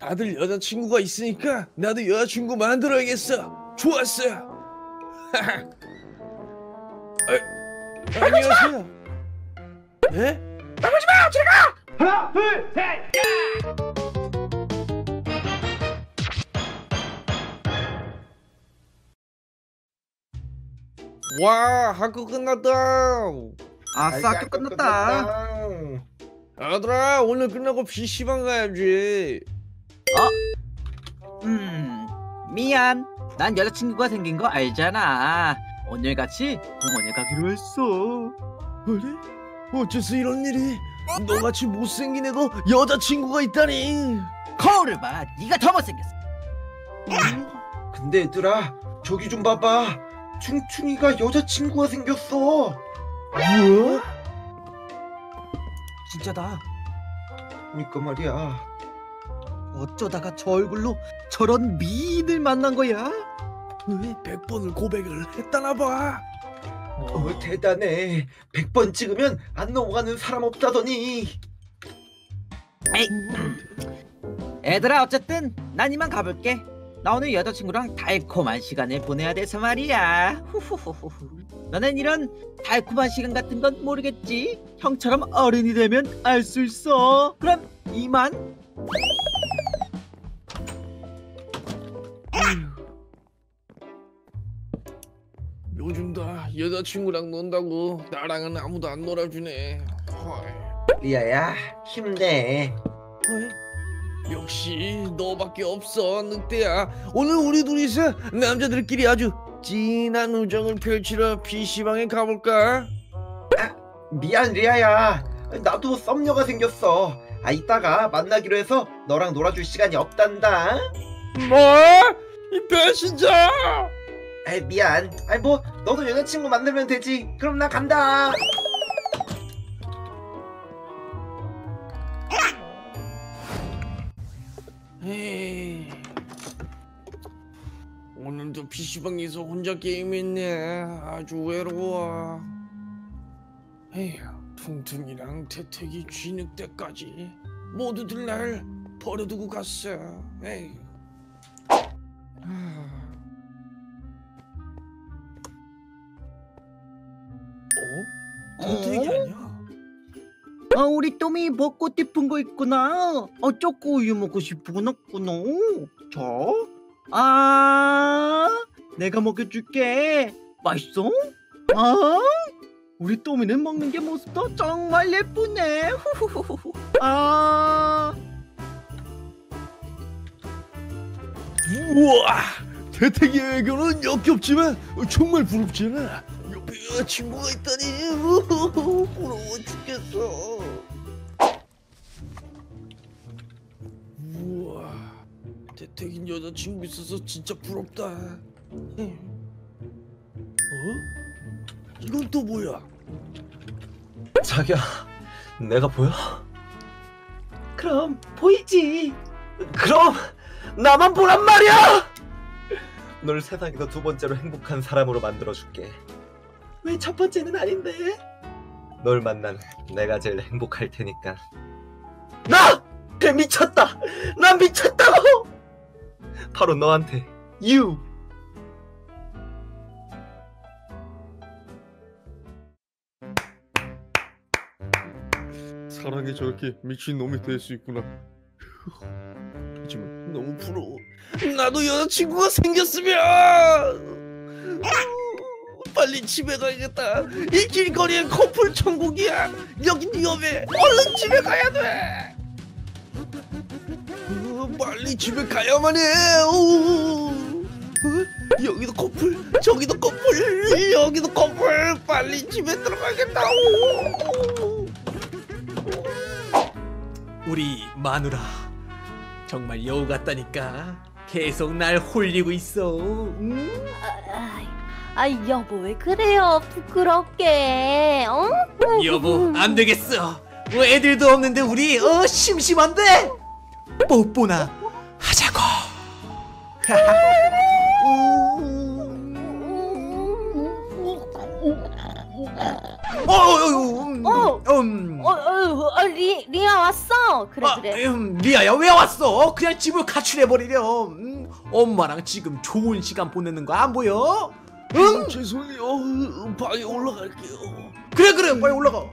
다들 여자친구가 있으니까 나도 여자친구 만들어야겠어. 좋았어. 어, 안녕하세요. 예? 와 학교 끝났다. 아싸 학교 끝났다. 아들아 오늘 끝나고 PC방 가야지. 음 미안. 난 여자친구가 생긴 거 알잖아. 오늘 같이 공원에 가기로 했어. 그래? 어째서 이런 일이? 너같이 못생긴 애도 여자친구가 있다니. 거울을 봐. 네가 더 못생겼어. 근데 얘들아 저기 좀 봐봐 충충이가 여자친구가 생겼어 뭐? 진짜다. 그니까 말이야 어쩌다가 저 얼굴로 저런 미인을 만난 거야? 왜 100번을 고백을 했다나 봐. 어, 대단해 100번 찍으면 안 넘어가는 사람 없다더니 에이. 애들아 어쨌든 난 이만 가볼게. 나 오늘 여자친구랑 달콤한 시간을 보내야 돼서 말이야. 후후후후. 너넨 이런 달콤한 시간 같은 건 모르겠지. 형처럼 어른이 되면 알 수 있어. 그럼 이만. 여자친구랑 논다고 나랑은 아무도 안 놀아주네. 헐. 리아야 힘내 역시 너밖에 없어 늑대야. 오늘 우리 둘이서 남자들끼리 아주 진한 우정을 펼치러 PC방에 가볼까? 미안 리아야 나도 썸녀가 생겼어 아 이따가 만나기로 해서 너랑 놀아줄 시간이 없단다 뭐? 이 배신자! 에 미안 아이 뭐 너도 여자친구 만들면 되지 그럼 나 간다 에이. 오늘도 PC방에서 혼자 게임했네. 아주 외로워. 에휴, 퉁퉁이랑 태택이 쥐늑대까지 모두들 날 버려두고 갔어. 에휴. 하... 어? 태택이 아니야? 아 우리 또미 벚꽃 예쁜 거 있구나. 어 초코 우유 먹고 싶구나. 구나. 자, 아 내가 먹여줄게. 맛있어? 아 우리 또미는 먹는 게 모습도 정말 예쁘네. 후후후후. 아 우와! 애교는 역겹지만 정말 부럽잖아. 옆에 여자친구가 있다니 우후후, 부러워 죽겠어. 우와, 태택인 여자친구 있어서 진짜 부럽다. 어? 이건 또 뭐야? 자기야 내가 보여? 그럼 보이지. 그럼 나만 보란 말이야! 널 세상에서 두 번째로 행복한 사람으로 만들어줄게 왜 첫 번째는 아닌데? 널 만난 내가 제일 행복할 테니까 나! 배 미쳤다! 난 미쳤다고! 바로 너한테 You! 사랑에 저렇게 미친 놈이 될 수 있구나. 하지만 너무 부러워. 나도 여자친구가 생겼으면 빨리 집에 가야겠다. 이 길거리엔 커플 천국이야. 여긴 위험해. 얼른 집에 가야 돼. 어, 빨리 집에 가야만 해. 오. 어? 여기도 커플, 저기도 커플, 여기도 커플. 빨리 집에 들어가겠다. 오. 우리 마누라 정말 여우 같다니까 계속 날 홀리고 있어 음? 아, 아 여보 왜 그래요 부끄럽게 어? 여보 안 되겠어 뭐 애들도 없는데 우리 어 심심한데 뽀뽀나 하자고 어, 어, 어, 음. 어 어, 음. 어, 어, 어, 리, 리아 왔어. 그래, 아, 그래. 음, 리아야 왜 왔어? 그냥 집을 가출해버리렴. 음, 엄마랑 지금 좋은 시간 보내는 거 안 보여? 응? 어, 죄송해요. 어, 방에 올라갈게요. 그래 그래 빨리 올라가. 어,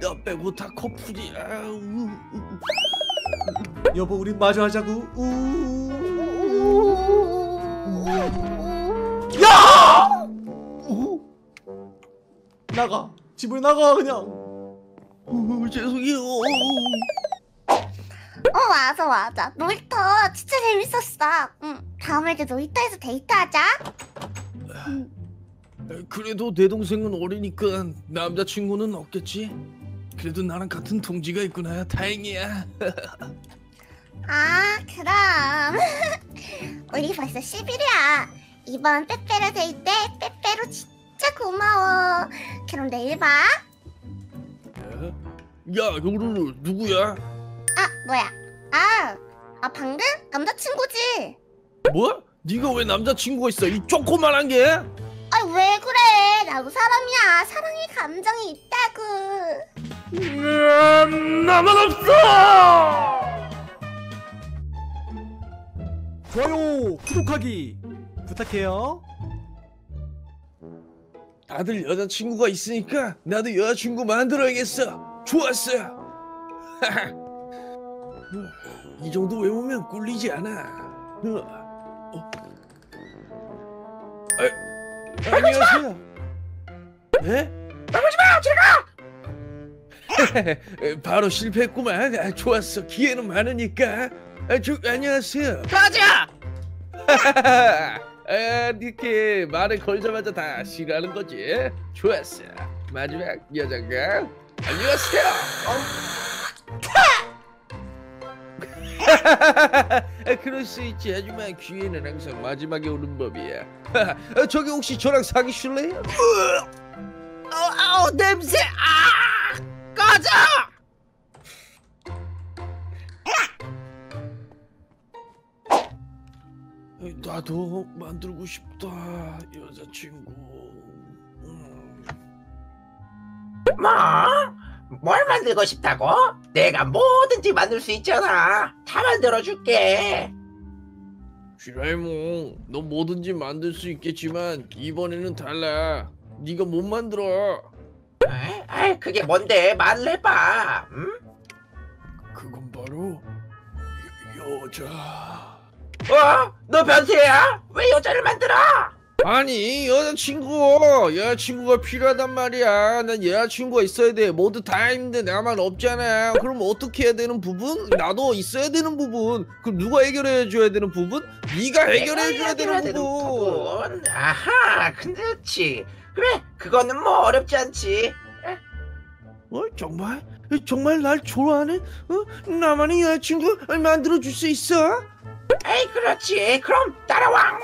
나 빼고 다 커플이야. 우, 우. 여보 우리 마주 하자고. 우. 야! 어, 나가. 집을 나가 그냥. 어, 죄송해요. 어 맞아 맞아 놀이터 진짜 재밌었어 응 다음에도 놀이터에서 데이트하자 그래도 내 동생은 어리니까 남자친구는 없겠지? 그래도 나랑 같은 동지가 있구나. 다행이야. 아 그럼 우리 벌써 10일이야 이번 빼빼로 데이트 빼빼로 진짜 고마워 그럼 내일 봐 야, 요루루 누구야? 아 뭐야 아, 아 방금 남자친구지 뭐? 네가 왜 남자친구가 있어? 이 조그만한 게? 아 왜 그래 나도 사람이야 사랑의 감정이 있다고 음, 나만 없어! 좋아요 구독하기 부탁해요. 다들 여자친구가 있으니까 나도 여자친구 만들어야겠어. 좋았어. 이 정도 외우면 꿀리지 않아. 어. 어. 아, 안녕하세요. 네? 나오지 마, 제가. 바로 실패했구만. 아, 좋았어. 기회는 많으니까. 아, 저, 안녕하세요. 가자. 아, 이렇게 말을 걸자마자 다 싫어하는 거지. 좋았어. 마지막 여자가 안녕하세요. 아, 그럴 수 있지. 하지만 기회는 항상 마지막에 오는 법이야. 아, 저기 혹시 저랑 사귀실래요? 어, 아우 냄새. 아! 가자. 나도 만들고 싶다. 여자친구. 음. 뭐? 뭘 만들고 싶다고? 내가 뭐든지 만들 수 있잖아. 다 만들어줄게. 쥐라이몽, 너 뭐든지 만들 수 있겠지만 이번에는 달라. 네가 못 만들어. 에? 아이, 그게 뭔데? 말을 해봐. 응? 그건 바로 여, 여자. 어? 너 변태야? 왜 여자를 만들어? 아니 여자친구 여자친구가 필요하단 말이야 난 여자친구가 있어야 돼 모두 다 있는데 나만 없잖아 그럼 어떻게 해야 되는 부분? 나도 있어야 되는 부분 그럼 누가 해결해 줘야 되는 부분? 네가 해결해 줘야 되는 부분 부분. 아하, 그렇지. 그래, 그거는 뭐 어렵지 않지. 어 정말? 정말 날 좋아하는 어? 나만의 여자친구 만들어 줄 수 있어? 에이, 그렇지. 그럼 따라와.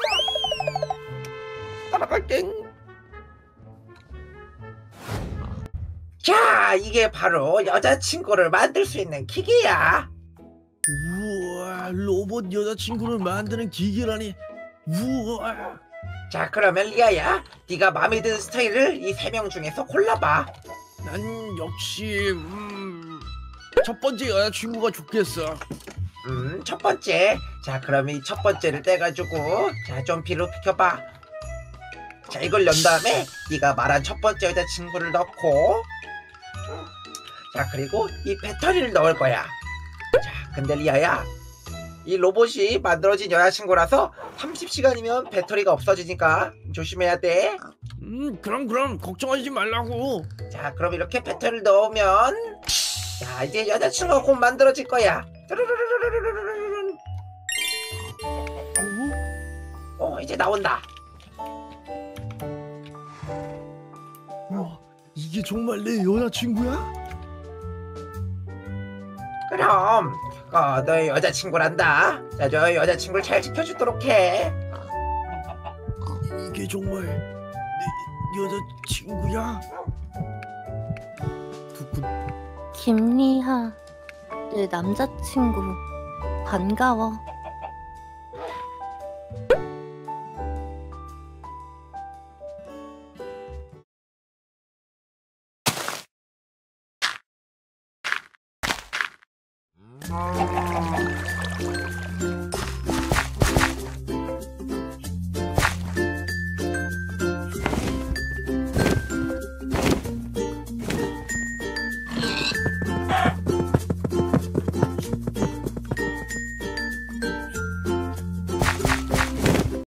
따라갈게 자, 이게 바로 여자친구를 만들 수 있는 기계야. 우와 로봇 여자친구를 만드는 기계라니 우와 자, 그러면 리아야, 네가 마음에 드는 스타일을 이 세 명 중에서 골라봐. 난 역시 음, 첫 번째 여자친구가 좋겠어. 음, 첫 번째. 자, 그러면 이 첫 번째를 떼가지고 자, 좀 비로 비켜봐. 자, 이걸 연 다음에 네가 말한 첫 번째 여자친구를 넣고 자, 그리고 이 배터리를 넣을 거야. 자, 근데 리아야, 이 로봇이 만들어진 여자친구라서 30시간이면 배터리가 없어지니까 조심해야 돼. 음, 그럼 그럼 걱정하지 말라고. 자, 그럼 이렇게 배터리를 넣으면 자, 이제 여자친구가 곧 만들어질 거야. 뚜루루루루루루루루루. 어, 이제 나온다. 이게 정말 내 여자친구야? 그럼 어, 너의 여자친구란다. 자, 저 여자친구를 잘 지켜주도록 해. 이게 정말 내 여자친구야? 누군? 김리하, 내 남자친구. 반가워.